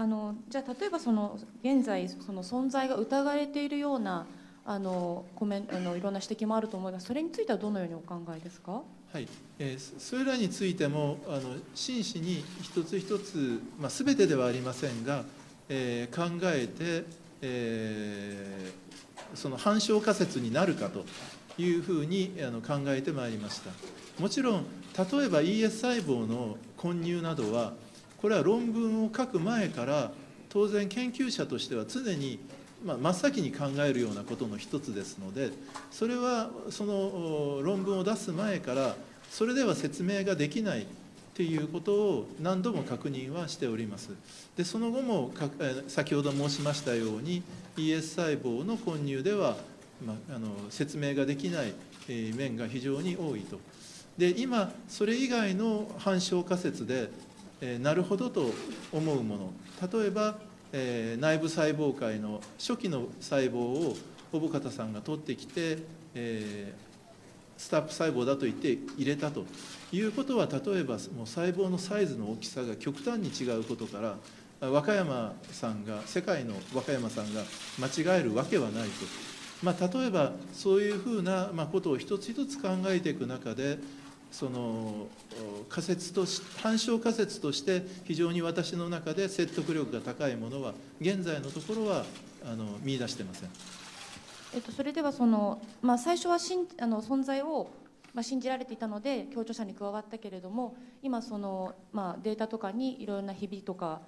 あのじゃあ例えばその現在その存在が疑われているようなあのコメンあのいろんな指摘もあると思います。それについてはどのようにお考えですか？はい。えー、それらについてもあの真摯に一つ一つ、まあ、全てではありませんが、えー、考えて、えー、その反証仮説になるかというふうにあの考えてまいりました。もちろん例えば ES 細胞の混入などはこれは論文を書く前から当然研究者としては常にまあ、真っ先に考えるようなことの一つですのでそれはその論文を出す前からそれでは説明ができないっていうことを何度も確認はしております。でその後も先ほど申しましたように ES 細胞の混入では、まあ、あの説明ができない面が非常に多いと。で今それ以外の反証仮説でえなるほどと思うもの。例えば、え内部細胞界の初期の細胞を小保方さんが取ってきて、えスタップ細胞だと言って入れたということは例えばもう細胞のサイズの大きさが極端に違うことから和歌山さんが世界の和歌山さんが間違えるわけはないと、まあ、例えばそういうふうなことを一つ一つ考えていく中でその仮説とし反証仮説として非常に私の中で説得力が高いものは現在のところはあの見出してません。えっと、それではその、まあ、最初はしんあの存在を、まあ、信じられていたので協調者に加わったけれども今その、まあ、データとかにいろんなひびとか